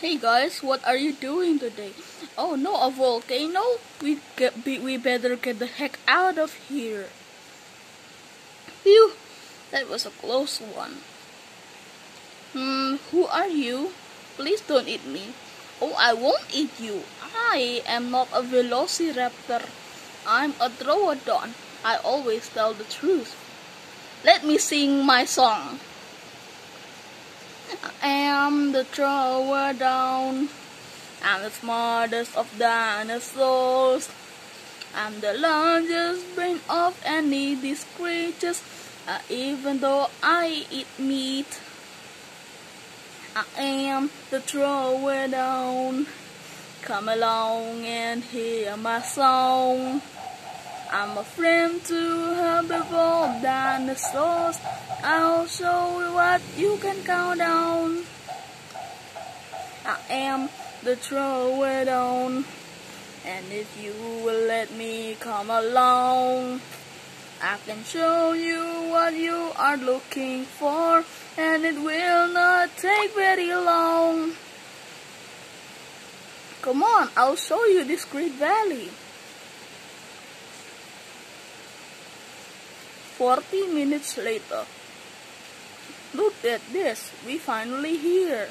Hey guys, what are you doing today? Oh no, a volcano? We get, we better get the heck out of here. Phew, that was a close one. Hmm, who are you? Please don't eat me. Oh, I won't eat you. I am not a velociraptor. I'm a troodon. I always tell the truth. Let me sing my song. I am the troodon. I'm the smartest of dinosaurs. I'm the largest brain of any these creatures. Uh, even though I eat meat, I am the troodon. Come along and hear my song. I'm a friend to herbivore dinosaurs. I'll show you what you can count down. I am the troodon. And if you will let me come along, I can show you what you are looking for, and it will not take very long. Come on, I'll show you this great valley. 40 minutes later. Look at this, we finally here.